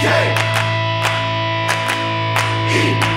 K E.